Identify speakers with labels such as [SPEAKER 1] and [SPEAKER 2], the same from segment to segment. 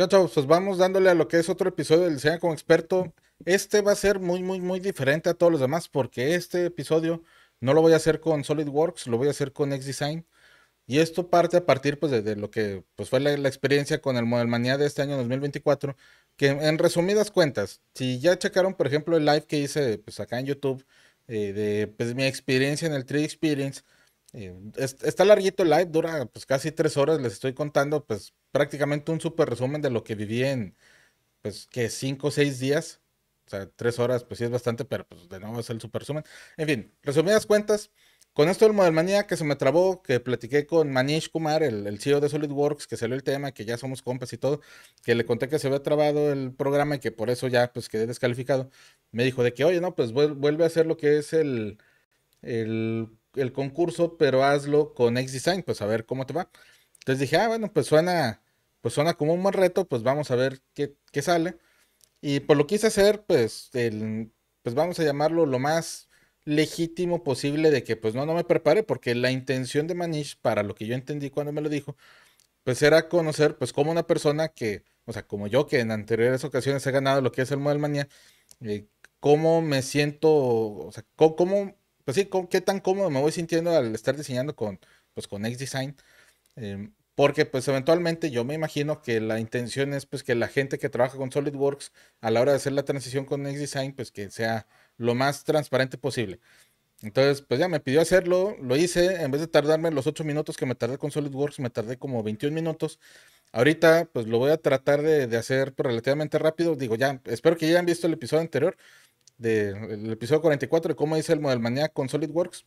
[SPEAKER 1] ¿Qué chavos? Pues vamos dándole a lo que es otro episodio del Diseño como Experto. Este va a ser muy, muy, muy diferente a todos los demás porque este episodio no lo voy a hacer con SolidWorks, lo voy a hacer con XDesign. Y esto parte a partir pues, de, lo que pues, fue la, experiencia con el Model Manía de este año 2024. Que en resumidas cuentas, si ya checaron, por ejemplo, el live que hice pues, acá en YouTube eh, de pues, mi experiencia en el 3 Experience, eh, está larguito el live, dura pues casi tres horas, les estoy contando pues prácticamente un super resumen de lo que viví en pues que cinco o seis días. O sea, tres horas pues sí es bastante, pero pues de nuevo es el super resumen. En fin, resumidas cuentas, con esto del Model Manía que se me trabó, que platiqué con Manish Kumar, el, el, CEO de SolidWorks, que salió el tema, que ya somos compas y todo, que le conté que se había trabado el programa y que por eso ya pues quedé descalificado. Me dijo de que, oye, no, pues vuelve a hacer lo que es el, el el concurso, pero hazlo con XDesign, pues a ver cómo te va. Entonces dije, ah, bueno, pues suena, pues suena como un buen reto, pues vamos a ver qué, qué sale. Y por lo quise hacer, pues, el, pues vamos a llamarlo lo más legítimo posible de que pues no, no me prepare, porque la intención de Manish, para lo que yo entendí cuando me lo dijo, pues era conocer pues como una persona que, o sea, como yo que en anteriores ocasiones he ganado lo que es el Model Manía, eh, cómo me siento, o sea, cómo, pues sí, qué tan cómodo me voy sintiendo al estar diseñando con, pues con XDesign. Em, porque pues eventualmente yo me imagino que la intención es pues que la gente que trabaja con SolidWorks a la hora de hacer la transición con XDesign pues que sea lo más transparente posible. Entonces pues ya me pidió hacerlo, lo hice, en vez de tardarme los 8 minutos que me tardé con SolidWorks, me tardé como 21 minutos. Ahorita pues lo voy a tratar de, de hacer pues, relativamente rápido. Digo ya, espero que ya hayan visto el episodio anterior del episodio 44 de cómo hice el Model Manía con SolidWorks.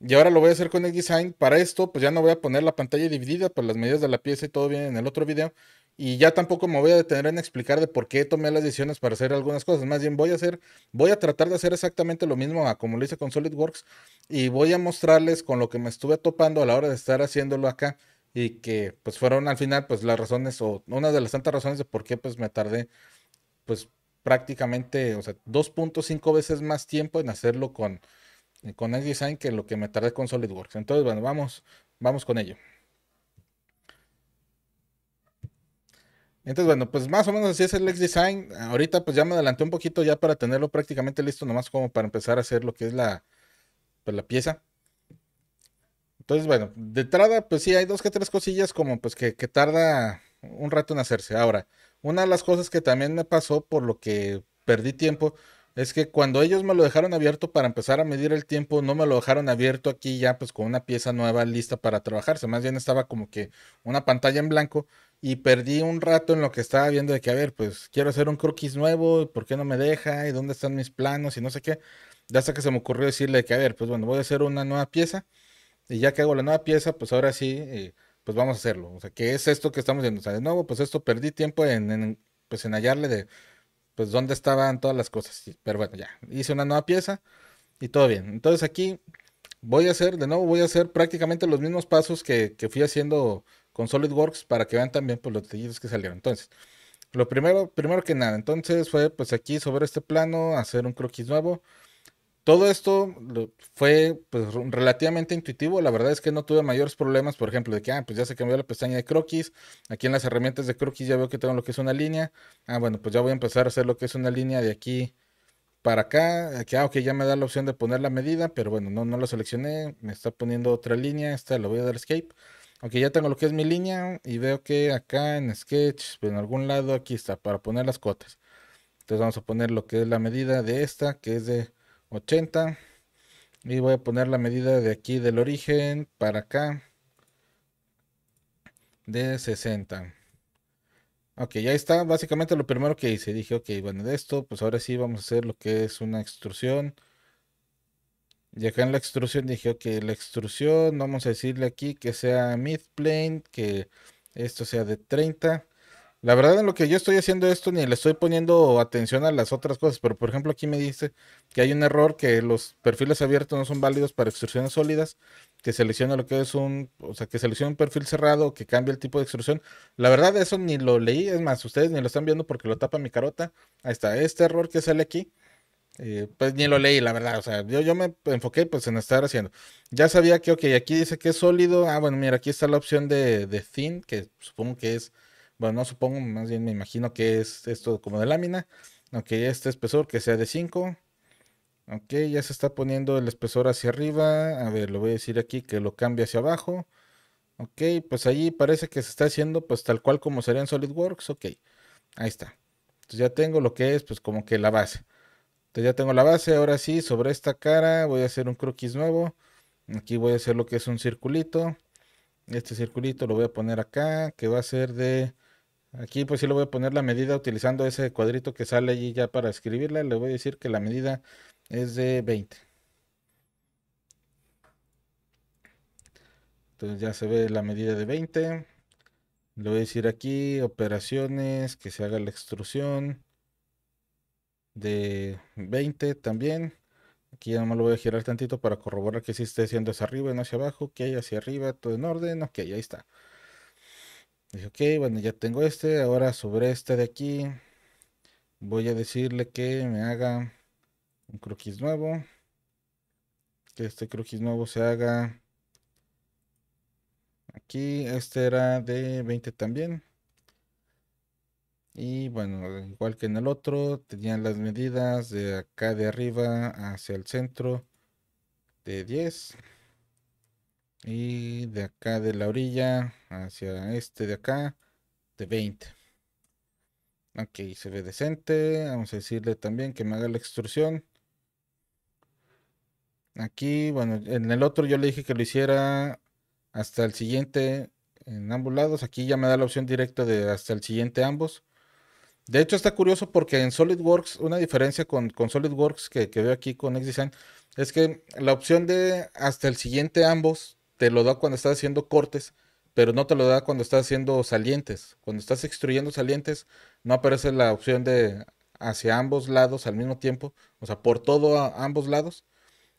[SPEAKER 1] Y ahora lo voy a hacer con XDesign. Para esto, pues ya no voy a poner la pantalla dividida, por las medidas de la pieza y todo bien en el otro video. Y ya tampoco me voy a detener en explicar de por qué tomé las decisiones para hacer algunas cosas. Más bien voy a hacer, voy a tratar de hacer exactamente lo mismo a como lo hice con SolidWorks. Y voy a mostrarles con lo que me estuve topando a la hora de estar haciéndolo acá. Y que pues fueron al final pues las razones o una de las tantas razones de por qué pues me tardé pues prácticamente, o sea, 2.5 veces más tiempo en hacerlo con, eh, con Design que lo que me tardé con SolidWorks. Entonces, bueno, vamos, vamos con ello. Entonces, bueno, pues más o menos así es el Design. Ahorita pues ya me adelanté un poquito ya para tenerlo prácticamente listo, nomás como para empezar a hacer lo que es la, pues, la pieza. Entonces, bueno, de entrada, pues sí, hay dos que tres cosillas como pues que, que tarda un rato en hacerse. Ahora, una de las cosas que también me pasó por lo que perdí tiempo es que cuando ellos me lo dejaron abierto para empezar a medir el tiempo, no me lo dejaron abierto aquí ya pues con una pieza nueva lista para trabajarse. Más bien estaba como que una pantalla en blanco y perdí un rato en lo que estaba viendo de que, a ver, pues quiero hacer un croquis nuevo, ¿por qué no me deja? ¿Y dónde están mis planos? Y no sé qué. Ya hasta que se me ocurrió decirle que, a ver, pues bueno, voy a hacer una nueva pieza. Y ya que hago la nueva pieza, pues ahora sí, eh, pues vamos a hacerlo. O sea, ¿qué es esto que estamos viendo? O sea, de nuevo, pues esto perdí tiempo en, pues en hallarle de, pues dónde estaban todas las cosas. Pero bueno, ya, hice una nueva pieza y todo bien. Entonces aquí voy a hacer, de nuevo, voy a hacer prácticamente los mismos pasos que, que fui haciendo con SolidWorks para que vean también pues, los detalles que salieron. Entonces, lo primero, primero que nada, entonces fue pues aquí sobre este plano, hacer un croquis nuevo. Todo esto fue pues, relativamente intuitivo. La verdad es que no tuve mayores problemas, por ejemplo, de que ah, pues ya se cambió la pestaña de croquis. Aquí en las herramientas de croquis ya veo que tengo lo que es una línea. Ah, bueno, pues ya voy a empezar a hacer lo que es una línea de aquí para acá. Aquí, ah, ok, ya me da la opción de poner la medida, pero bueno, no, no lo seleccioné. Me está poniendo otra línea. Esta le voy a dar escape. Aunque ya tengo lo que es mi línea y veo que acá en Sketch, en algún lado aquí está para poner las cotas. Entonces vamos a poner lo que es la medida de esta, que es de 80 y voy a poner la medida de aquí del origen para acá de 60 ok ya está básicamente lo primero que hice dije ok bueno de esto pues ahora sí vamos a hacer lo que es una extrusión. Y acá en la extrusión dije ok la extrusión vamos a decirle aquí que sea mid plane que esto sea de 30 la verdad en lo que yo estoy haciendo esto ni le estoy poniendo atención a las otras cosas, pero por ejemplo aquí me dice que hay un error que los perfiles abiertos no son válidos para extrusiones sólidas, que selecciona lo que es un, o sea, que selecciona un perfil cerrado, que cambia el tipo de extrusión. La verdad eso ni lo leí, es más, ustedes ni lo están viendo porque lo tapa mi carota. Ahí está, este error que sale aquí, eh, pues ni lo leí, la verdad. O sea, yo, yo me enfoqué pues en estar haciendo. Ya sabía que, ok, aquí dice que es sólido. Ah, bueno, mira, aquí está la opción de, de thin, que supongo que es bueno, no supongo, más bien me imagino que es esto como de lámina. Ok, este espesor que sea de 5. Ok, ya se está poniendo el espesor hacia arriba. A ver, lo voy a decir aquí que lo cambie hacia abajo. Ok, pues ahí parece que se está haciendo pues tal cual como sería en SolidWorks. Ok, ahí está. Entonces ya tengo lo que es pues como que la base. Entonces ya tengo la base. Ahora sí, sobre esta cara voy a hacer un croquis nuevo. Aquí voy a hacer lo que es un circulito. Este circulito lo voy a poner acá, que va a ser de... Aquí pues sí le voy a poner la medida utilizando ese cuadrito que sale allí ya para escribirla. Le voy a decir que la medida es de 20. Entonces ya se ve la medida de 20. Le voy a decir aquí operaciones, que se haga la extrusión de 20 también. Aquí ya nomás lo voy a girar tantito para corroborar que sí esté haciendo hacia arriba y no hacia abajo. Ok, hacia arriba, todo en orden. Ok, ahí está. Dije, ok, bueno, ya tengo este. Ahora sobre este de aquí, voy a decirle que me haga un croquis nuevo. Que este croquis nuevo se haga aquí. Este era de 20 también. Y bueno, igual que en el otro, tenían las medidas de acá de arriba hacia el centro de 10. Y de acá de la orilla hacia este de acá de 20. Ok, se ve decente. Vamos a decirle también que me haga la extrusión. Aquí, bueno, en el otro yo le dije que lo hiciera hasta el siguiente en ambos lados. Aquí ya me da la opción directa de hasta el siguiente ambos. De hecho, está curioso porque en SolidWorks, una diferencia con, con SolidWorks que, veo aquí con XDesign, es que la opción de hasta el siguiente ambos te lo da cuando estás haciendo cortes, pero no te lo da cuando estás haciendo salientes. Cuando estás extruyendo salientes, no aparece la opción de hacia ambos lados al mismo tiempo, o sea, por todo a ambos lados.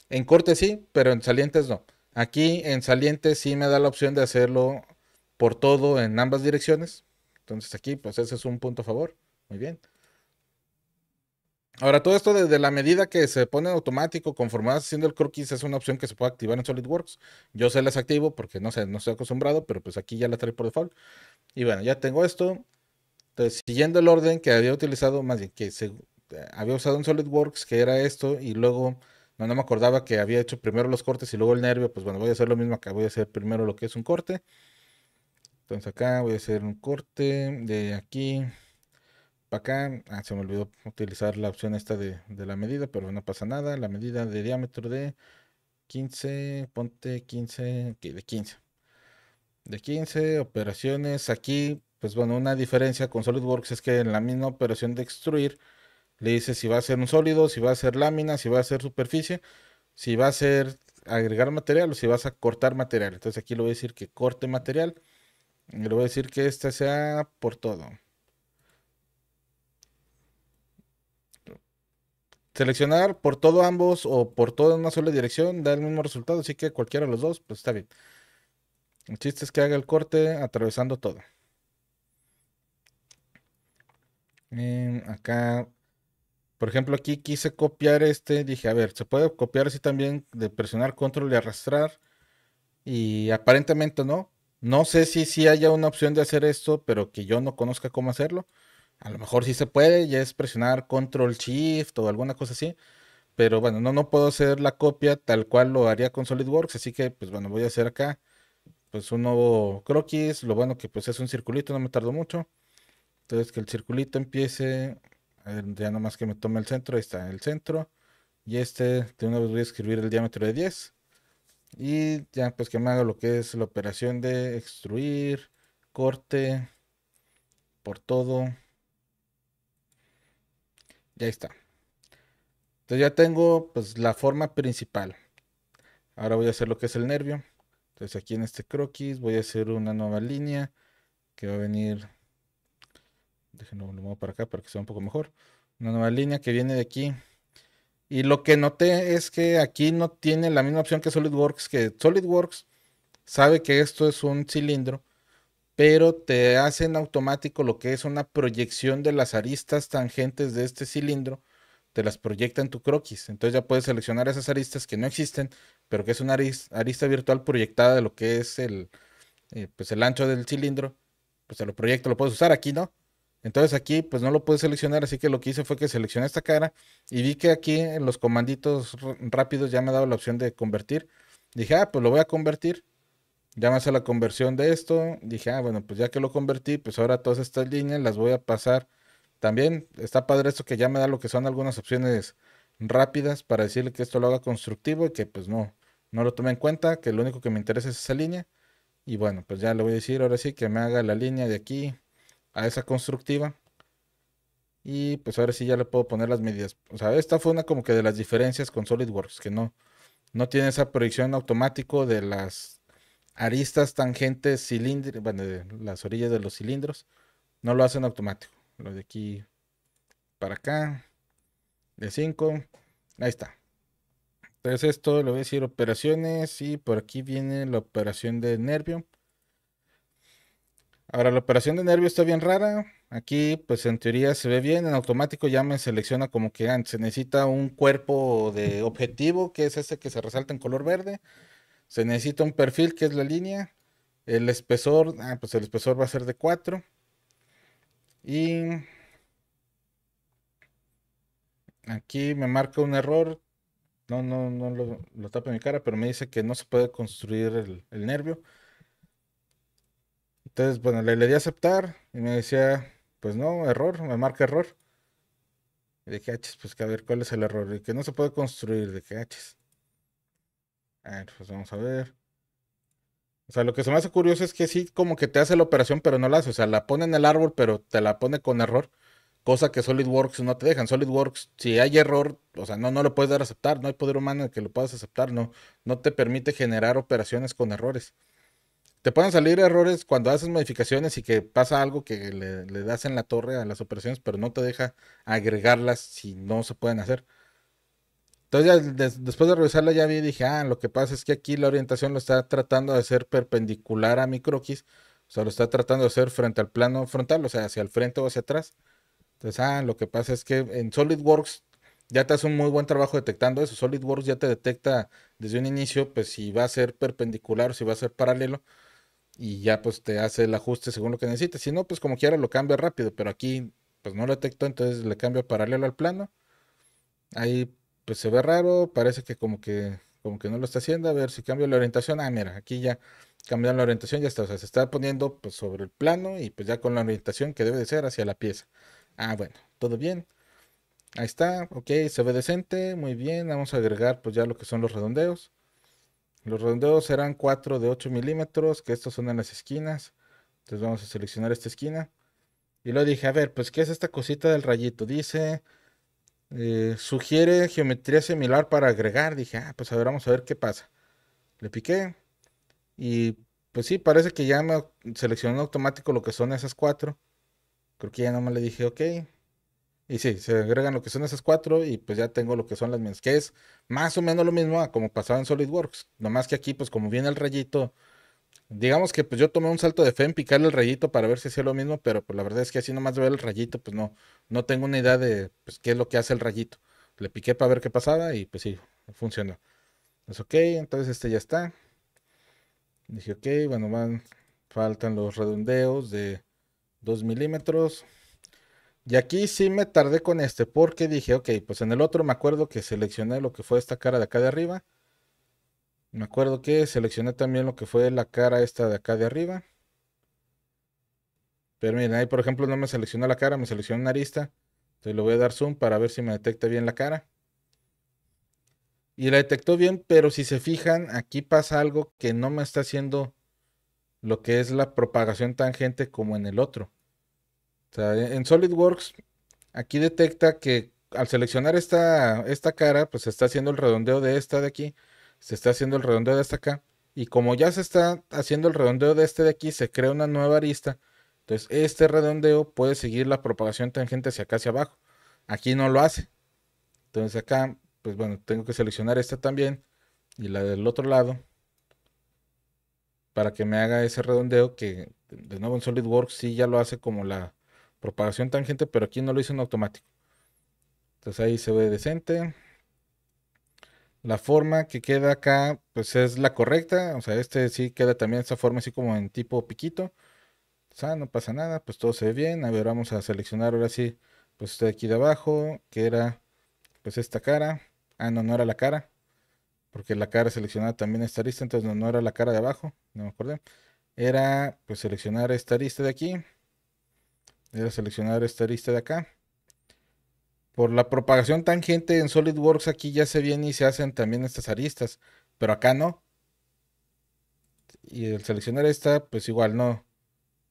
[SPEAKER 1] En cortes sí, pero en salientes no. Aquí en salientes sí me da la opción de hacerlo por todo en ambas direcciones. Entonces aquí, pues ese es un punto a favor. Muy bien. Ahora, todo esto desde la medida que se pone automático conforme vas haciendo el croquis es una opción que se puede activar en SolidWorks. Yo se las activo porque no sé, no estoy acostumbrado, pero pues aquí ya la trae por default. Y bueno, ya tengo esto. Entonces, siguiendo el orden que había utilizado, más bien que eh, había usado en SolidWorks, que era esto, y luego no, no me acordaba que había hecho primero los cortes y luego el nervio, pues bueno, voy a hacer lo mismo acá, voy a hacer primero lo que es un corte. Entonces acá voy a hacer un corte de aquí acá. Ah, se me olvidó utilizar la opción esta de, la medida, pero no pasa nada. La medida de diámetro de 15, ponte 15, de 15. De 15 operaciones. Aquí, pues bueno, una diferencia con SolidWorks es que en la misma operación de extruir, le dice si va a ser un sólido, si va a ser lámina, si va a ser superficie, si va a ser agregar material o si vas a cortar material. Entonces aquí le voy a decir que corte material. Y le voy a decir que este sea por todo. Seleccionar por todo ambos o por toda una sola dirección da el mismo resultado, así que cualquiera de los dos, pues está bien. El chiste es que haga el corte atravesando todo. acá, por ejemplo, aquí quise copiar este, dije, a ver, se puede copiar así también de presionar control y arrastrar. Y aparentemente no. No sé si, si haya una opción de hacer esto, pero que yo no conozca cómo hacerlo. A lo mejor sí se puede, ya es presionar control shift o alguna cosa así. Pero bueno, no, no puedo hacer la copia tal cual lo haría con SolidWorks. Así que, pues bueno, voy a hacer acá pues un nuevo croquis. Lo bueno que pues es un circulito, no me tardo mucho. Entonces que el circulito empiece. Ya nomás que me tome el centro. Ahí está, el centro. Y este, de una vez voy a escribir el diámetro de 10. Y ya pues que me haga lo que es la operación de extruir, corte, por todo. Ya está. Entonces ya tengo pues la forma principal. Ahora voy a hacer lo que es el nervio. Entonces aquí en este croquis voy a hacer una nueva línea que va a venir. Déjenlo, lo muevo para acá para que sea un poco mejor. Una nueva línea que viene de aquí. Y lo que noté es que aquí no tiene la misma opción que SolidWorks, que SolidWorks sabe que esto es un cilindro pero te hace en automático lo que es una proyección de las aristas tangentes de este cilindro, te las proyecta en tu croquis. Entonces ya puedes seleccionar esas aristas que no existen, pero que es una arista, virtual proyectada de lo que es el, eh, pues el ancho del cilindro. pues se lo proyecto, lo puedes usar aquí, ¿no? Entonces aquí pues no lo puedes seleccionar, así que lo que hice fue que seleccioné esta cara y vi que aquí en los comanditos rápidos ya me ha dado la opción de convertir. Dije, ah, pues lo voy a convertir. Ya me hace la conversión de esto. Dije, ah, bueno, pues ya que lo convertí, pues ahora todas estas líneas las voy a pasar. También está padre esto que ya me da lo que son algunas opciones rápidas para decirle que esto lo haga constructivo y que pues no, no lo tome en cuenta, que lo único que me interesa es esa línea. Y bueno, pues ya le voy a decir ahora sí que me haga la línea de aquí a esa constructiva. Y pues ahora sí ya le puedo poner las medidas. O sea, esta fue una como que de las diferencias con SolidWorks, que no, no tiene esa proyección automático de las aristas, tangentes, cilindros, bueno, las orillas de los cilindros. No lo hacen automático. Lo de aquí para acá, de 5, ahí está. Entonces esto le voy a decir operaciones y por aquí viene la operación de nervio. Ahora la operación de nervio está bien rara. Aquí pues en teoría se ve bien. En automático ya me selecciona como que ah, se necesita un cuerpo de objetivo que es ese que se resalta en color verde. Se necesita un perfil que es la línea. El espesor, ah, pues el espesor va a ser de 4. Y aquí me marca un error. No, no, no lo, lo tapa en mi cara, pero me dice que no se puede construir el, nervio. Entonces, bueno, le, le di a aceptar y me decía, pues no, error, me marca error. Y dije, haches, pues que a ver, ¿cuál es el error? Y que no se puede construir, de que haches. A ver, pues vamos a ver. O sea, lo que se me hace curioso es que sí, como que te hace la operación, pero no la hace. O sea, la pone en el árbol, pero te la pone con error. Cosa que SolidWorks no te dejan. SolidWorks, si hay error, o sea, no, no lo puedes dar a aceptar. No hay poder humano en que lo puedas aceptar. No, no te permite generar operaciones con errores te pueden salir errores cuando haces modificaciones y que pasa algo que le, das en la torre a las operaciones, pero no te deja agregarlas si no se pueden hacer. Entonces, ya después de revisarla, ya vi y dije, ah, lo que pasa es que aquí la orientación lo está tratando de hacer perpendicular a mi croquis, o sea, lo está tratando de hacer frente al plano frontal, o sea, hacia el frente o hacia atrás. Entonces, ah, lo que pasa es que en SolidWorks ya te hace un muy buen trabajo detectando eso. SolidWorks ya te detecta desde un inicio, pues si va a ser perpendicular o si va a ser paralelo y ya pues te hace el ajuste según lo que necesites. Si no, pues como quiera lo cambia rápido, pero aquí pues no lo detectó, entonces le cambio paralelo al plano. Ahí pues se ve raro, parece que como que como que no lo está haciendo. A ver si cambio la orientación. Ah, mira, aquí ya cambiando la orientación, ya está. O sea, se está poniendo pues sobre el plano y pues ya con la orientación que debe de ser hacia la pieza. Ah, bueno, todo bien. Ahí está, ok, se ve decente, muy bien. Vamos a agregar pues ya lo que son los redondeos. Los redondeos serán 4 de 8 milímetros, que estos son en las esquinas. Entonces vamos a seleccionar esta esquina. Y lo dije, a ver, pues ¿qué es esta cosita del rayito? Dice, eh, sugiere geometría similar para agregar. Dije, ah, pues a ver, vamos a ver qué pasa. Le piqué. Y pues sí, parece que ya me seleccionó automático lo que son esas cuatro. Creo que ya nomás le dije, ok. Y sí, se agregan lo que son esas cuatro y pues ya tengo lo que son las mías, que es más o menos lo mismo a como pasaba en SolidWorks. Nomás que aquí, pues como viene el rayito, digamos que pues yo tomé un salto de fe en picarle el rayito para ver si hacía lo mismo, pero pues la verdad es que así nomás ver el rayito, pues no, no tengo una idea de pues, qué es lo que hace el rayito. Le piqué para ver qué pasaba y pues sí, funcionó. Pues ok, entonces este ya está. Dije, ok, bueno, van, faltan los redondeos de 2 milímetros. Y aquí sí me tardé con este porque dije, ok, pues en el otro me acuerdo que seleccioné lo que fue esta cara de acá de arriba. Me acuerdo que seleccioné también lo que fue la cara esta de acá de arriba. Pero miren, ahí por ejemplo no me seleccionó la cara, me seleccionó una arista. Entonces le voy a dar zoom para ver si me detecta bien la cara. Y la detectó bien, pero si se fijan, aquí pasa algo que no me está haciendo lo que es la propagación tangente como en el otro. O sea, en SolidWorks, aquí detecta que al seleccionar esta, esta cara, pues está haciendo el redondeo de esta de aquí, se está haciendo el redondeo de esta acá, y como ya se está haciendo el redondeo de este de aquí, se crea una nueva arista. Entonces, este redondeo puede seguir la propagación tangente hacia acá, hacia abajo. Aquí no lo hace. Entonces acá, pues bueno, tengo que seleccionar esta también y la del otro lado para que me haga ese redondeo que de nuevo en SolidWorks sí ya lo hace como la, propagación tangente, pero aquí no lo hice en automático. Entonces ahí se ve decente. La forma que queda acá, pues es la correcta. O sea, este sí queda también esa forma así como en tipo piquito. sea, no pasa nada, pues todo se ve bien. A ver, vamos a seleccionar ahora sí, pues este de aquí de abajo, que era pues esta cara. Ah, no, no era la cara, porque la cara seleccionada también esta arista, entonces no, era la cara de abajo, no me acordé. Era pues seleccionar esta arista de aquí. Era seleccionar esta arista de acá. Por la propagación tangente en SolidWorks aquí ya se viene y se hacen también estas aristas, pero acá no. Y el seleccionar esta, pues igual no,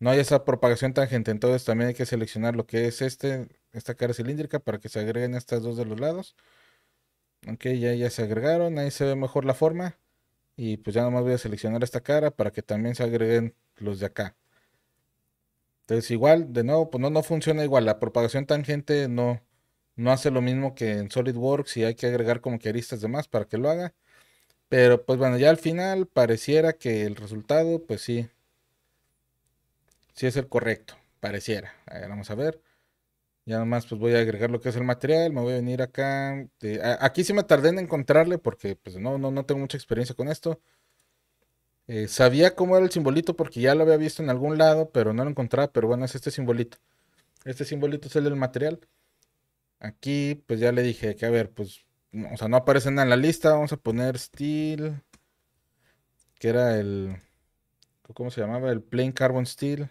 [SPEAKER 1] no hay esa propagación tangente, entonces también hay que seleccionar lo que es este, esta cara cilíndrica para que se agreguen estas dos de los lados. Ok, ya, ya se agregaron, ahí se ve mejor la forma. Y pues ya nomás voy a seleccionar esta cara para que también se agreguen los de acá. Entonces igual, de nuevo, pues no, no funciona igual. La propagación tangente no, no hace lo mismo que en SolidWorks y hay que agregar como que aristas de más para que lo haga. Pero pues bueno, ya al final pareciera que el resultado, pues sí, sí es el correcto, pareciera. vamos a ver. Ya nomás pues voy a agregar lo que es el material, me voy a venir acá. aquí sí me tardé en encontrarle porque pues no, no, no tengo mucha experiencia con esto. Eh, sabía cómo era el simbolito porque ya lo había visto en algún lado, pero no lo encontraba. Pero bueno, es este simbolito. Este simbolito es el del material. Aquí pues ya le dije que a ver, pues, o sea, no aparece nada en la lista. Vamos a poner steel, que era el, ¿cómo se llamaba? El plain carbon steel.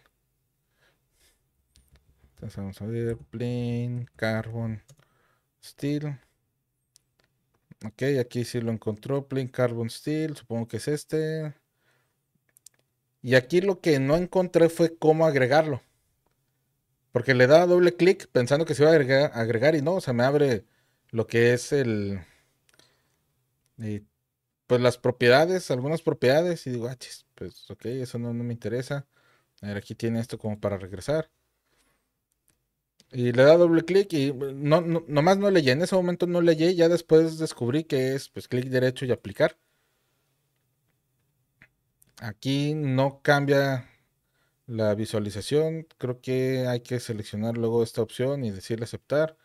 [SPEAKER 1] Entonces vamos a ver, plain carbon steel. Ok, aquí sí lo encontró, plain carbon steel, supongo que es este. Y aquí lo que no encontré fue cómo agregarlo. Porque le da doble clic pensando que se iba a agregar, y no, o sea, me abre lo que es el... pues las propiedades, algunas propiedades, y digo, ah, pues ok, eso no, me interesa. A ver, aquí tiene esto como para regresar. Y le da doble clic y no, no, nomás no leí, en ese momento no leí, ya después descubrí que es pues clic derecho y aplicar. Aquí no cambia la visualización. Creo que hay que seleccionar luego esta opción y decirle aceptar.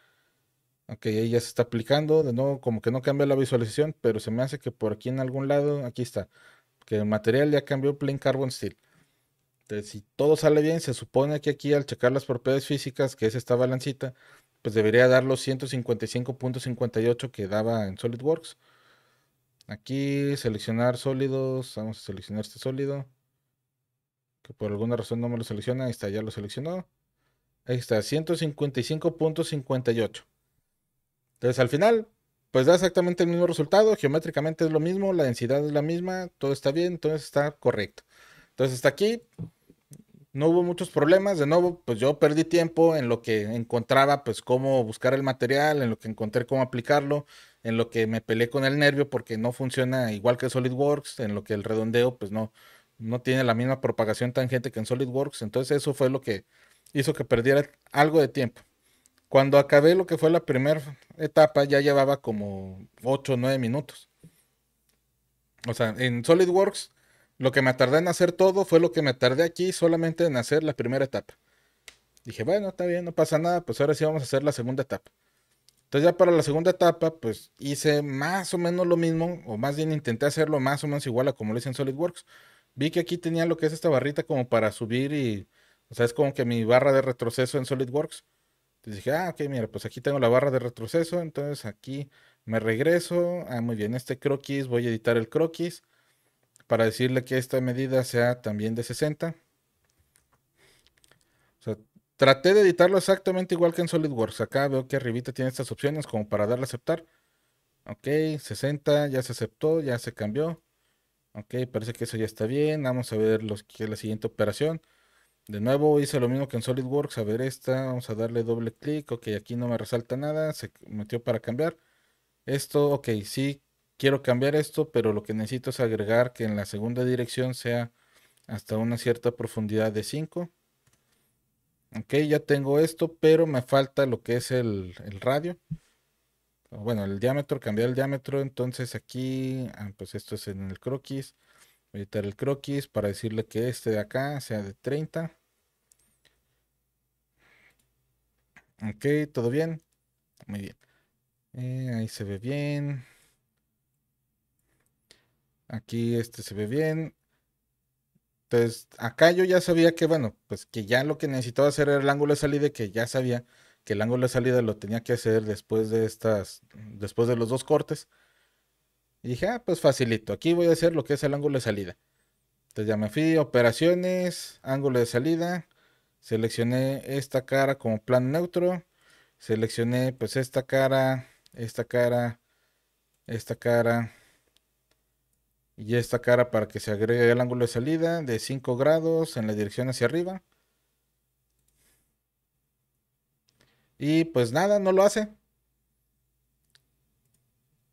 [SPEAKER 1] Ok, ahí ya se está aplicando. De nuevo, como que no cambia la visualización, pero se me hace que por aquí en algún lado, aquí está, que el material ya cambió Plain Carbon Steel. Entonces, si todo sale bien, se supone que aquí al checar las propiedades físicas, que es esta balancita, pues debería dar los 155.58 que daba en SolidWorks. Aquí seleccionar sólidos, vamos a seleccionar este sólido, que por alguna razón no me lo selecciona, ahí está, ya lo seleccionó. Ahí está, 155.58. Entonces al final, pues da exactamente el mismo resultado, geométricamente es lo mismo, la densidad es la misma, todo está bien, entonces está correcto. Entonces hasta aquí no hubo muchos problemas, de nuevo, pues yo perdí tiempo en lo que encontraba, pues cómo buscar el material, en lo que encontré cómo aplicarlo, en lo que me peleé con el nervio porque no funciona igual que SolidWorks, en lo que el redondeo pues no, no tiene la misma propagación tangente que en SolidWorks. Entonces eso fue lo que hizo que perdiera algo de tiempo. Cuando acabé lo que fue la primera etapa ya llevaba como 8 o 9 minutos. O sea, en SolidWorks lo que me tardé en hacer todo fue lo que me tardé aquí solamente en hacer la primera etapa. Dije, bueno, está bien, no pasa nada, pues ahora sí vamos a hacer la segunda etapa. Entonces ya para la segunda etapa, pues hice más o menos lo mismo, o más bien intenté hacerlo más o menos igual a como lo hice en SolidWorks. Vi que aquí tenía lo que es esta barrita como para subir y, o sea, es como que mi barra de retroceso en SolidWorks. Entonces dije, ah, ok, mira, pues aquí tengo la barra de retroceso, entonces aquí me regreso. Ah, muy bien, este croquis, voy a editar el croquis para decirle que esta medida sea también de 60. Traté de editarlo exactamente igual que en SolidWorks. Acá veo que arribita tiene estas opciones como para darle a aceptar. Ok, 60, ya se aceptó, ya se cambió. Ok, parece que eso ya está bien. Vamos a ver los, que es la siguiente operación. De nuevo hice lo mismo que en SolidWorks. A ver esta, vamos a darle doble clic. Ok, aquí no me resalta nada. Se metió para cambiar. Esto, ok, sí quiero cambiar esto, pero lo que necesito es agregar que en la segunda dirección sea hasta una cierta profundidad de 5. Ok, ya tengo esto, pero me falta lo que es el, radio. Bueno, el diámetro, cambiar el diámetro. Entonces aquí, ah, pues esto es en el croquis. Voy a editar el croquis para decirle que este de acá sea de 30. Ok, todo bien. Muy bien. Eh, ahí se ve bien. Aquí este se ve bien. Entonces, acá yo ya sabía que, bueno, pues que ya lo que necesitaba hacer era el ángulo de salida, que ya sabía que el ángulo de salida lo tenía que hacer después de estas, después de los dos cortes. Y dije, ah, pues facilito, aquí voy a hacer lo que es el ángulo de salida. Entonces ya me fui, operaciones, ángulo de salida, seleccioné esta cara como plano neutro, seleccioné pues esta cara, esta cara, esta cara y esta cara para que se agregue el ángulo de salida de 5 grados en la dirección hacia arriba. Y pues nada, no lo hace.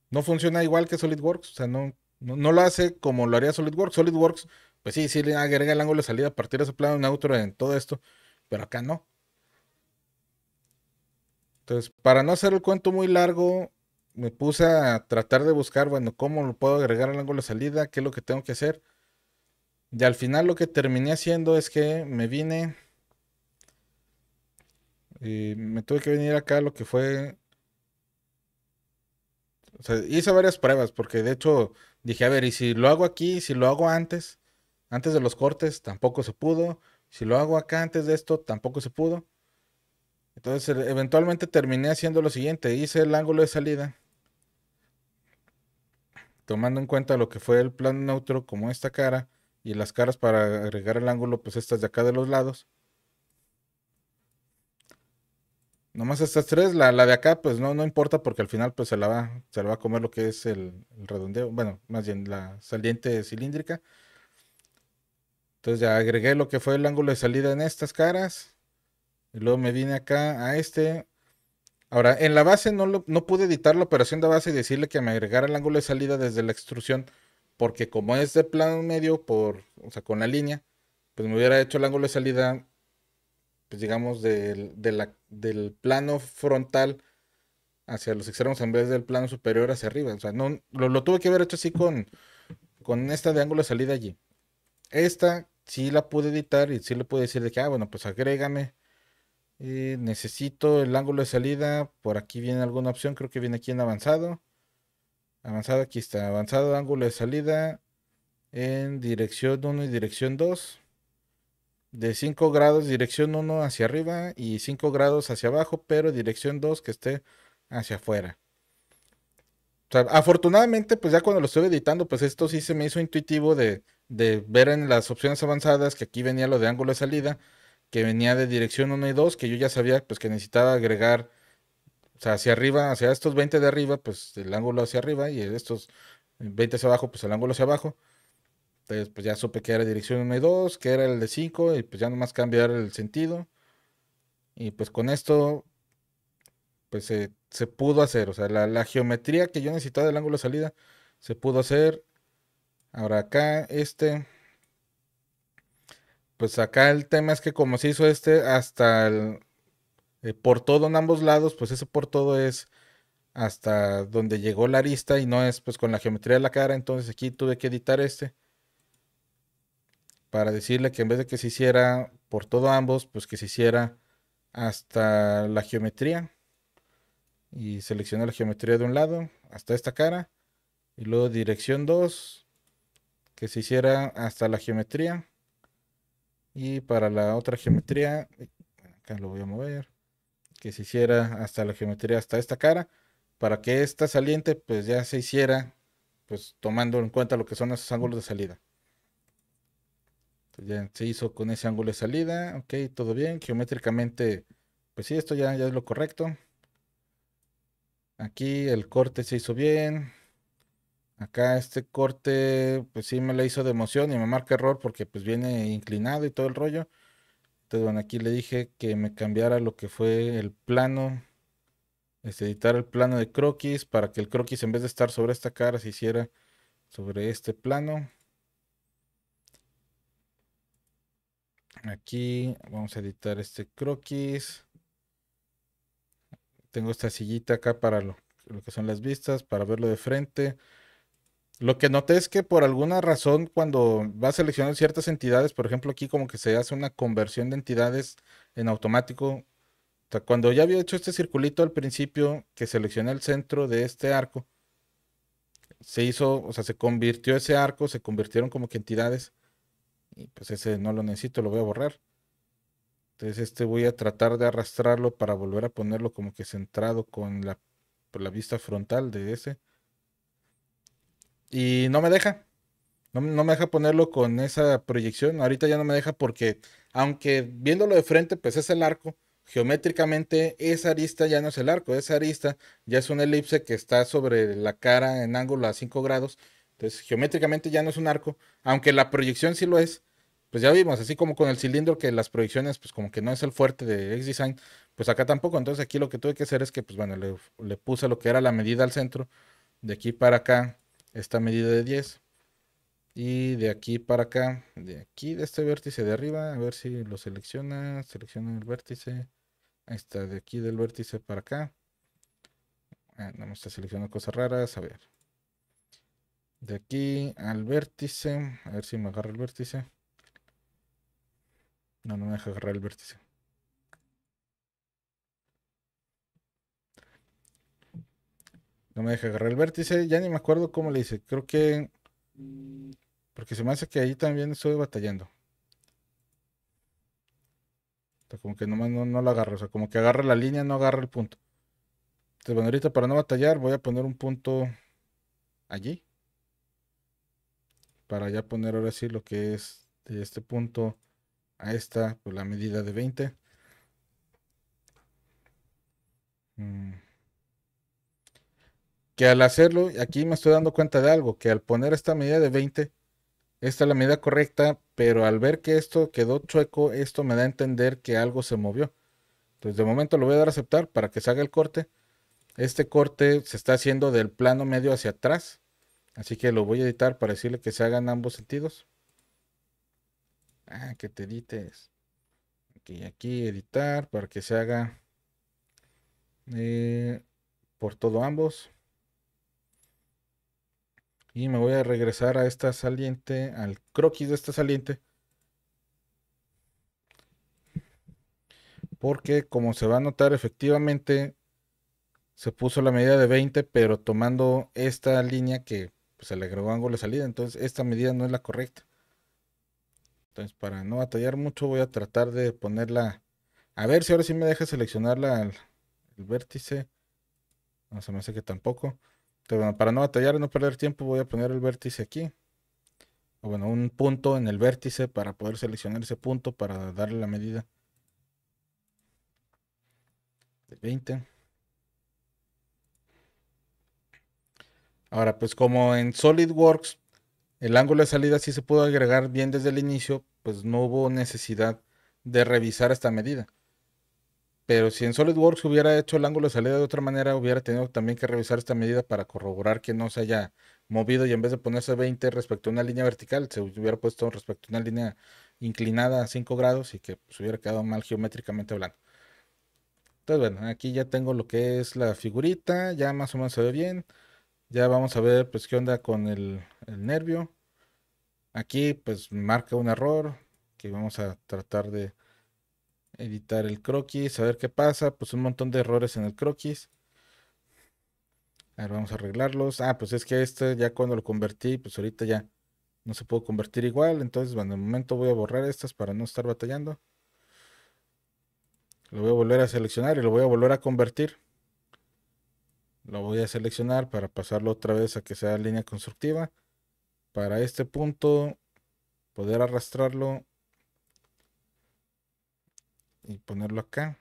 [SPEAKER 1] No funciona igual que SolidWorks, o sea, no, no, lo hace como lo haría SolidWorks. SolidWorks, pues sí, sí le agrega el ángulo de salida a partir de ese plano neutro en todo esto, pero acá no. Entonces, para no hacer el cuento muy largo, me puse a tratar de buscar, bueno, cómo lo puedo agregar al ángulo de salida, qué es lo que tengo que hacer. Y al final lo que terminé haciendo es que me vine y me tuve que venir acá lo que fue o sea, hice varias pruebas porque de hecho dije, a ver, y si lo hago aquí, si lo hago antes, antes de los cortes, tampoco se pudo. Si lo hago acá antes de esto, tampoco se pudo. Entonces, e, eventualmente terminé haciendo lo siguiente, hice el ángulo de salida, tomando en cuenta lo que fue el plano neutro como esta cara y las caras para agregar el ángulo, pues estas de acá de los lados. Nomás estas tres, la, la, de acá, pues no, no importa porque al final pues se la va, se la va a comer lo que es el, redondeo, bueno, más bien la saliente cilíndrica. Entonces ya agregué lo que fue el ángulo de salida en estas caras. Y luego me vine acá a este. Ahora, en la base no, no pude editar la operación de base y decirle que me agregara el ángulo de salida desde la extrusión. Porque como es de plano medio, por, o sea, con la línea, pues me hubiera hecho el ángulo de salida pues digamos, del, del plano frontal hacia los extremos en vez del plano superior hacia arriba. O sea, no, lo, tuve que haber hecho así con, con esta de ángulo de salida allí. Esta sí la pude editar y sí le pude decir de que, ah, bueno, pues agrégame. necesito el ángulo de salida. Por aquí viene alguna opción, creo que viene aquí en avanzado. Avanzado, aquí está. Avanzado, ángulo de salida en dirección 1 y dirección 2 de 5 grados dirección 1 hacia arriba y 5 grados hacia abajo, pero dirección 2 que esté hacia afuera. afortunadamente, pues ya cuando lo estuve editando, pues esto sí se me hizo intuitivo de, ver en las opciones avanzadas que aquí venía lo de ángulo de salida, que venía de dirección 1 y 2, que yo ya sabía pues que necesitaba agregar, hacia arriba, hacia estos 20 de arriba, pues el ángulo hacia arriba y estos 20 hacia abajo, pues el ángulo hacia abajo. Entonces, pues ya supe que era dirección 1 y 2, que era el de 5, y pues ya nomás cambiar el sentido. Y pues con esto, pues se, pudo hacer. O sea, la, geometría que yo necesitaba del ángulo de salida, se pudo hacer. Ahora acá, este. Pues acá el tema es que como se hizo este, hasta el. Eh, por todo en ambos lados, pues ese por todo es hasta donde llegó la arista y no es pues con la geometría de la cara. Entonces aquí tuve que editar este para decirle que en vez de que se hiciera por todo ambos, pues que se hiciera hasta la geometría. Y seleccioné la geometría de un lado, hasta esta cara. Y luego dirección 2, que se hiciera hasta la geometría. Y para la otra geometría, acá lo voy a mover, que se hiciera hasta la geometría, hasta esta cara, para que esta saliente pues ya se hiciera, pues tomando en cuenta lo que son esos ángulos de salida ya se hizo con ese ángulo de salida, ok, todo bien, geométricamente, pues sí, esto ya, ya es lo correcto. Aquí el corte se hizo bien. Acá este corte, pues sí me lo hizo de emoción y me marca error porque pues viene inclinado y todo el rollo. Entonces, bueno, aquí le dije que me cambiara lo que fue el plano. Este, editar el plano de croquis para que el croquis en vez de estar sobre esta cara se hiciera sobre este plano. Aquí vamos a editar este croquis. Tengo esta sillita acá para lo, que son las vistas, para verlo de frente. Lo que noté es que por alguna razón cuando vas seleccionando ciertas entidades, por ejemplo aquí como que se hace una conversión de entidades en automático. cuando ya había hecho este circulito al principio, que seleccioné el centro de este arco, se hizo, o sea, se convirtió ese arco, se convirtieron como que entidades Y pues ese no lo necesito, lo voy a borrar. Entonces este voy a tratar de arrastrarlo para volver a ponerlo como que centrado con la, la vista frontal de ese. Y no me deja. No, no, me deja ponerlo con esa proyección. Ahorita ya no me deja porque, aunque viéndolo de frente, pues es el arco. Geométricamente, esa arista ya no es el arco. Esa arista ya es una elipse que está sobre la cara en ángulo a 5 grados. Entonces, geométricamente ya no es un arco. Aunque la proyección sí lo es. Pues ya vimos, así como con el cilindro, que las proyecciones, pues como que no es el fuerte de X-Design, pues acá tampoco. Entonces aquí lo que tuve que hacer es que, pues bueno, le, puse lo que era la medida al centro. De aquí para acá, esta medida de 10 y de aquí para acá, de aquí de este vértice de arriba, a ver si lo selecciona, selecciona el vértice. Ahí está, de aquí del vértice para acá. Ah, no me está seleccionando cosas raras, a ver. De aquí al vértice, a ver si me agarra el vértice. No, no me deja agarrar el vértice. No me deja agarrar el vértice, ya ni me acuerdo cómo le hice. Creo que porque se me hace que ahí también estoy batallando. como que nomás no, no lo agarro. O sea, como que agarra la línea, no agarra el punto. Entonces, bueno, ahorita para no batallar voy a poner un punto allí. Para ya poner ahora sí lo que es de este punto a esta, pues la medida de 20. Mm. Que al hacerlo, aquí me estoy dando cuenta de algo, que al poner esta medida de 20, esta es la medida correcta, pero al ver que esto quedó chueco, esto me da a entender que algo se movió. Entonces de momento lo voy a dar a aceptar para que se haga el corte. Este corte se está haciendo del plano medio hacia atrás. Así que lo voy a editar para decirle que se haga en ambos sentidos. Ah, que te edites. Aquí, aquí editar para que se haga eh, por todo ambos. Y me voy a regresar a esta saliente, al croquis de esta saliente. Porque como se va a notar efectivamente, se puso la medida de 20, pero tomando esta línea que pues, se le agregó ángulo de salida. Entonces esta medida no es la correcta. Entonces para no batallar mucho voy a tratar de ponerla... A ver si ahora sí me deja seleccionarla el, el vértice. No se me hace que tampoco para no batallar y no perder tiempo, voy a poner el vértice aquí. O bueno, un punto en el vértice para poder seleccionar ese punto para darle la medida de 20. Ahora, pues como en SolidWorks el ángulo de salida sí se pudo agregar bien desde el inicio, pues no hubo necesidad de revisar esta medida. Pero si en SolidWorks hubiera hecho el ángulo de salida de otra manera, hubiera tenido también que revisar esta medida para corroborar que no se haya movido y en vez de ponerse 20 respecto a una línea vertical, se hubiera puesto respecto a una línea inclinada a 5 grados y que se pues, hubiera quedado mal geométricamente hablando. Entonces, bueno, aquí ya tengo lo que es la figurita, ya más o menos se ve bien. Ya vamos a ver pues qué onda con el, el nervio. Aquí pues marca un error que vamos a tratar de editar el croquis, a ver qué pasa, pues un montón de errores en el croquis. A ver, vamos a arreglarlos. Ah, pues es que este ya cuando lo convertí, pues ahorita ya no se puede convertir igual. Entonces, bueno, de momento voy a borrar estas para no estar batallando. Lo voy a volver a seleccionar y lo voy a volver a convertir. Lo voy a seleccionar para pasarlo otra vez a que sea línea constructiva. Para este punto, poder arrastrarlo y ponerlo acá.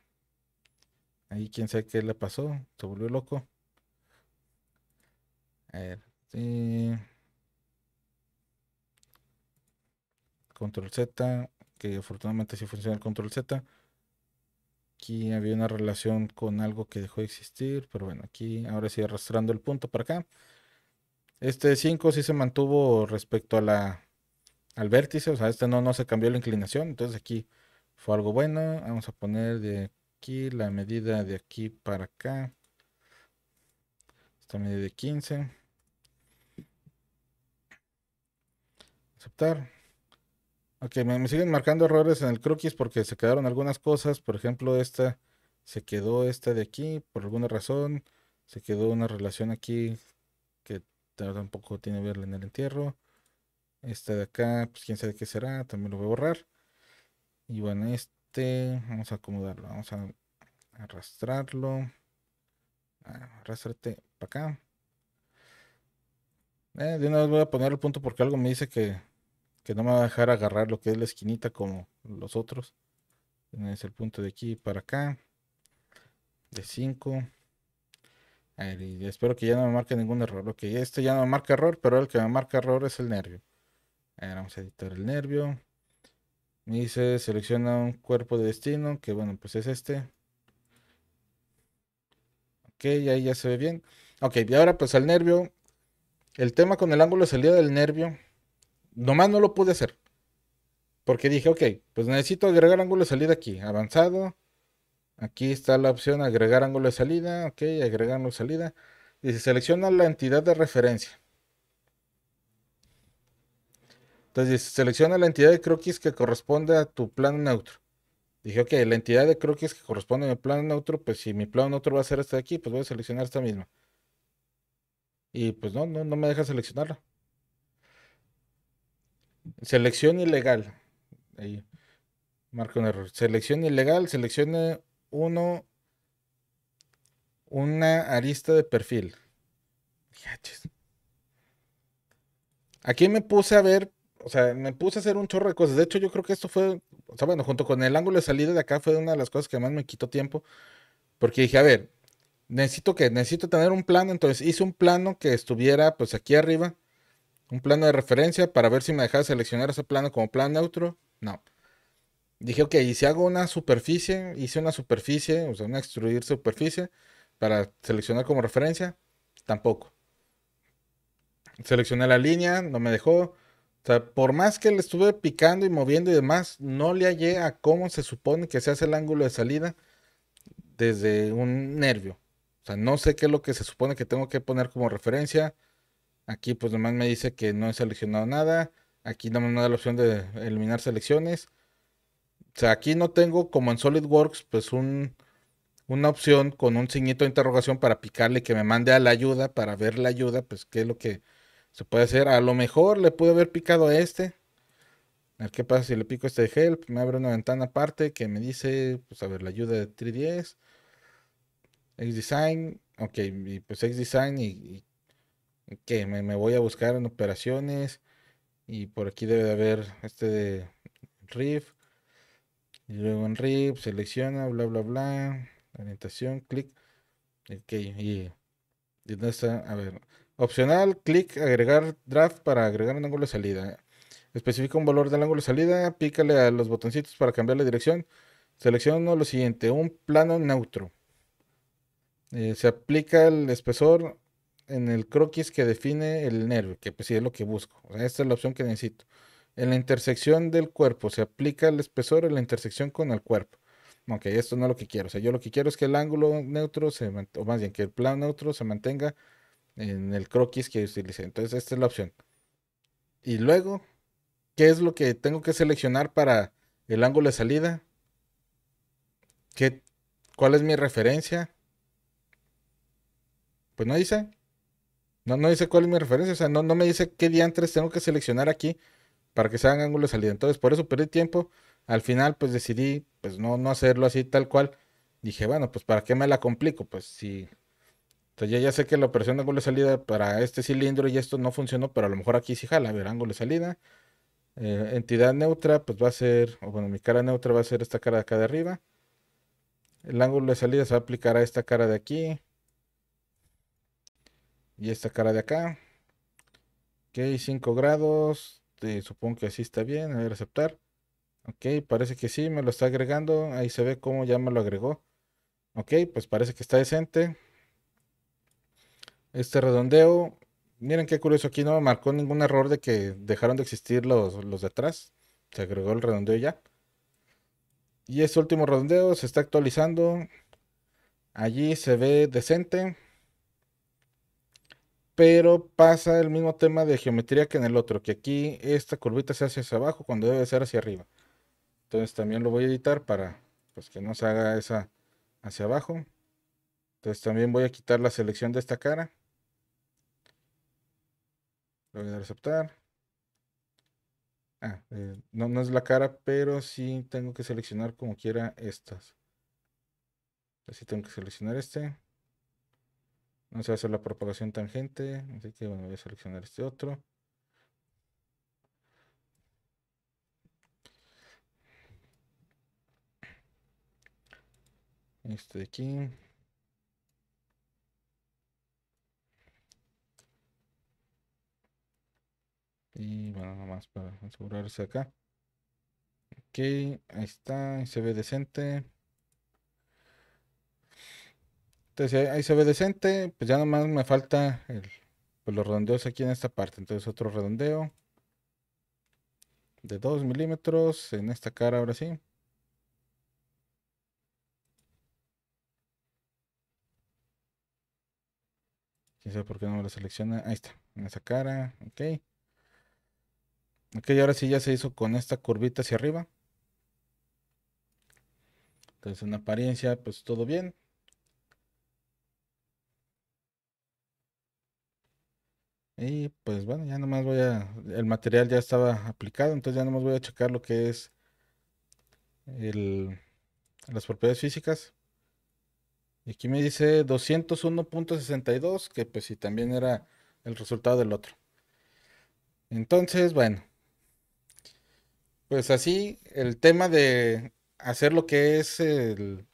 [SPEAKER 1] Ahí quién sabe qué le pasó, se volvió loco. A ver, Control Z, que afortunadamente sí funciona el control Z. Aquí había una relación con algo que dejó de existir, pero bueno, aquí ahora sí arrastrando el punto para acá. Este 5 sí se mantuvo respecto a la al vértice, o sea, este no, no se cambió la inclinación, entonces aquí fue algo bueno. Vamos a poner de aquí la medida de aquí para acá. Esta medida de 15. Aceptar. Ok, me, siguen marcando errores en el croquis porque se quedaron algunas cosas. Por ejemplo, esta se quedó esta de aquí por alguna razón. Se quedó una relación aquí tampoco tiene que ver en el entierro. Este de acá, pues quién sabe qué será, también lo voy a borrar. Y bueno, este, vamos a acomodarlo, vamos a arrastrarlo. Ah, arrastrate para acá. Eh, de una vez voy a poner el punto porque algo me dice que, que no me va a dejar agarrar lo que es la esquinita como los otros. Es el punto de aquí para acá. De 5. Y espero que ya no me marque ningún error. Ok, este ya no me marca error, pero el que me marca error es el nervio. vamos a editar el nervio. Me dice selecciona un cuerpo de destino, que bueno, pues es este. Ok, ahí ya se ve bien. Ok, y ahora pues el nervio. El tema con el ángulo de salida del nervio. Nomás no lo pude hacer. Porque dije, ok, pues necesito agregar ángulo de salida aquí. Avanzado. Aquí está la opción agregar ángulo de salida. Ok, agregar ángulo de salida. Dice, selecciona la entidad de referencia. Entonces selecciona la entidad de croquis que corresponde a tu plano neutro. Dije, ok, la entidad de croquis que corresponde a mi plano neutro, pues si mi plano neutro va a ser esta de aquí, pues voy a seleccionar esta misma. Y pues no, no, no me deja seleccionarla. Selección ilegal. Ahí. Marca un error. Selección ilegal, seleccione uno, una arista de perfil. Aquí me puse a ver o sea, me puse a hacer un chorro de cosas. De hecho, yo creo que esto fue, o sea, bueno, junto con el ángulo de salida de acá fue una de las cosas que más me quitó tiempo. Porque dije, a ver, necesito que, necesito tener un plano. Entonces hice un plano que estuviera pues aquí arriba. Un plano de referencia para ver si me dejaba seleccionar ese plano como plano neutro. No. Dije, ok, y si hago una superficie, hice una superficie, o sea, una extruir superficie para seleccionar como referencia, tampoco. Seleccioné la línea, no me dejó. O sea, por más que le estuve picando y moviendo y demás, no le hallé a cómo se supone que se hace el ángulo de salida desde un nervio. O sea, no sé qué es lo que se supone que tengo que poner como referencia. Aquí pues nomás me dice que no he seleccionado nada. Aquí no me da la opción de eliminar selecciones. O sea, aquí no tengo como en SolidWorks pues un, una opción con un signito de interrogación para picarle que me mande a la ayuda para ver la ayuda, pues qué es lo que se puede hacer. A lo mejor le pude haber picado a este. A ver qué pasa si le pico este de help. Me abre una ventana aparte que me dice, pues a ver, la ayuda de 3DS. Xdesign. Ok, y pues Xdesign y, y que me, me, voy a buscar en operaciones. Y por aquí debe de haber este de Riff. Y luego en Riff selecciona, bla, bla, bla. Orientación, clic. Ok, y, y dónde está, a ver, Opcional, clic, agregar draft para agregar un ángulo de salida. Especifica un valor del ángulo de salida, pícale a los botoncitos para cambiar la dirección. Selecciono lo siguiente, un plano neutro. Eh, se aplica el espesor en el croquis que define el nervio, que pues sí es lo que busco. esta es la opción que necesito. En la intersección del cuerpo, se aplica el espesor en la intersección con el cuerpo. Ok, esto no es lo que quiero. O sea, yo lo que quiero es que el ángulo neutro, se o más bien que el plano neutro se mantenga en el croquis que utilicé. Entonces, esta es la opción. Y luego, ¿qué es lo que tengo que seleccionar para el ángulo de salida? ¿Qué, ¿Cuál es mi referencia? Pues no dice. No, no dice cuál es mi referencia. O sea, no, no me dice qué diantres tengo que seleccionar aquí para que se hagan ángulo de salida. Entonces, por eso perdí tiempo. Al final, pues decidí, pues no, no hacerlo así tal cual. Dije, bueno, pues para qué me la complico. Pues si entonces ya, sé que la operación de ángulo de salida para este cilindro y esto no funcionó, pero a lo mejor aquí sí jala. A ver, ángulo de salida. Eh, entidad neutra, pues va a ser, o bueno, mi cara neutra va a ser esta cara de acá de arriba. El ángulo de salida se va a aplicar a esta cara de aquí. Y esta cara de acá. Ok, 5 grados. Supongo que así está bien. A ver, aceptar. Ok, parece que sí, me lo está agregando. Ahí se ve cómo ya me lo agregó. Ok, pues parece que está decente. Este redondeo, miren qué curioso, aquí no me marcó ningún error de que dejaron de existir los, los de atrás. Se agregó el redondeo ya. Y este último redondeo se está actualizando. Allí se ve decente. Pero pasa el mismo tema de geometría que en el otro, que aquí esta curvita se hace hacia abajo cuando debe ser hacia arriba. Entonces también lo voy a editar para pues, que no se haga esa hacia abajo. Entonces también voy a quitar la selección de esta cara. Le voy a dar a aceptar. Ah, eh, no, no es la cara, pero sí tengo que seleccionar como quiera estas. Así tengo que seleccionar este. No se va a hacer la propagación tangente, así que bueno, voy a seleccionar este otro. Este de aquí. Y bueno, nomás para asegurarse acá. Ok, ahí está, se ve decente. Entonces ahí se ve decente, pues ya nomás me falta el, pues los redondeos aquí en esta parte. Entonces otro redondeo de 2 milímetros en esta cara ahora sí. Quién sabe por qué no me lo selecciona. Ahí está, en esa cara, ok. Ok, ahora sí ya se hizo con esta curvita hacia arriba. Entonces en apariencia, pues todo bien. Y pues bueno, ya nomás voy a... El material ya estaba aplicado, entonces ya nomás voy a checar lo que es el, las propiedades físicas. Y aquí me dice 201.62, que pues sí, también era el resultado del otro. Entonces, bueno. Pues así, el tema de hacer lo que es el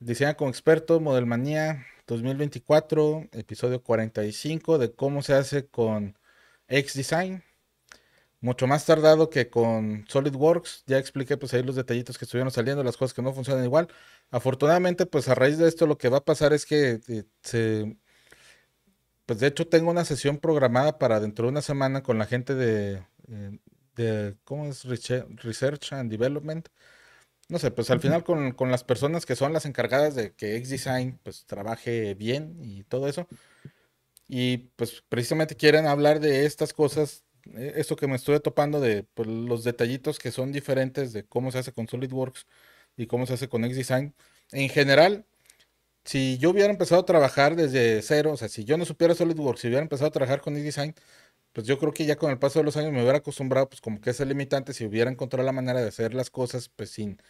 [SPEAKER 1] diseño como experto, Modelmanía 2024, episodio 45 de cómo se hace con XDesign. Mucho más tardado que con SolidWorks. Ya expliqué pues ahí los detallitos que estuvieron saliendo, las cosas que no funcionan igual. Afortunadamente, pues a raíz de esto lo que va a pasar es que eh, se... Pues de hecho tengo una sesión programada para dentro de una semana con la gente de, eh, de ¿cómo es? Research and Development. No sé, pues al final con, con, las personas que son las encargadas de que XDesign pues trabaje bien y todo eso. Y pues precisamente quieren hablar de estas cosas, eh, esto que me estoy topando de pues, los detallitos que son diferentes de cómo se hace con SolidWorks y cómo se hace con XDesign. En general, si yo hubiera empezado a trabajar desde cero, o sea, si yo no supiera SolidWorks, si hubiera empezado a trabajar con XDesign, pues yo creo que ya con el paso de los años me hubiera acostumbrado, pues como que ese limitante, si hubiera encontrado la manera de hacer las cosas, pues sin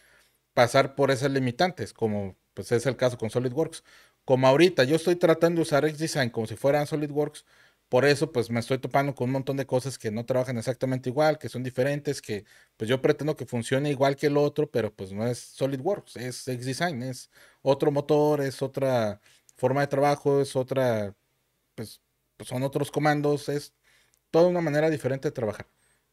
[SPEAKER 1] pasar por esas limitantes, como pues es el caso con SolidWorks. Como ahorita yo estoy tratando de usar XDesign como si fueran SolidWorks, por eso pues me estoy topando con un montón de cosas que no trabajan exactamente igual, que son diferentes, que pues yo pretendo que funcione igual que el otro, pero pues no es SolidWorks, es XDesign, es otro motor, es otra forma de trabajo, es otra, pues, pues son otros comandos, es toda una manera diferente de trabajar.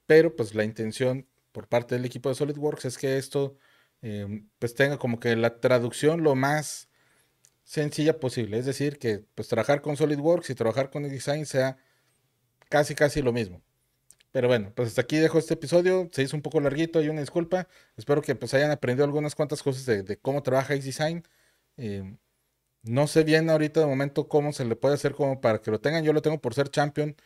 [SPEAKER 1] Pero pues la intención por parte del equipo de SolidWorks es que esto em, pues tenga como que la traducción lo más sencilla posible. Es decir, que pues trabajar con SolidWorks y trabajar con design sea casi casi lo mismo. Pero bueno, pues hasta aquí dejo este episodio. Se hizo un poco larguito, hay una disculpa. Espero que pues hayan aprendido algunas cuantas cosas de, cómo trabaja XDesign. Em, no sé bien ahorita de momento cómo se le puede hacer como para que lo tengan. Yo lo tengo por ser champion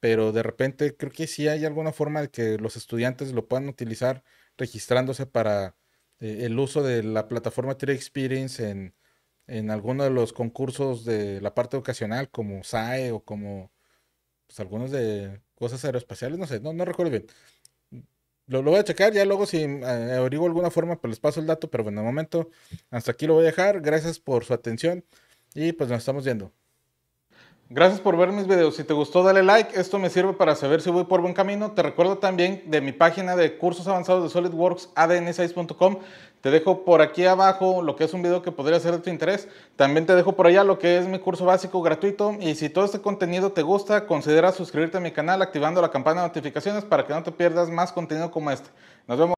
[SPEAKER 1] pero de repente creo que sí hay alguna forma de que los estudiantes lo puedan utilizar registrándose para eh, el uso de la plataforma Tree Experience en, en alguno de los concursos de la parte educacional, como SAE o como pues, algunos de cosas aeroespaciales, no sé, no, no recuerdo bien. Lo, lo, voy a checar, ya luego si eh, averiguo alguna forma, pues les paso el dato, pero bueno, de momento hasta aquí lo voy a dejar. Gracias por su atención y pues nos estamos viendo. Gracias por ver mis videos. Si te gustó, dale like. Esto me sirve para saber si voy por buen camino. Te recuerdo también de mi página de cursos avanzados de SolidWorks, adn6.com. Te dejo por aquí abajo lo que es un video que podría ser de tu interés. También te dejo por allá lo que es mi curso básico gratuito. Y si todo este contenido te gusta, considera suscribirte a mi canal activando la campana de notificaciones para que no te pierdas más contenido como este. Nos vemos.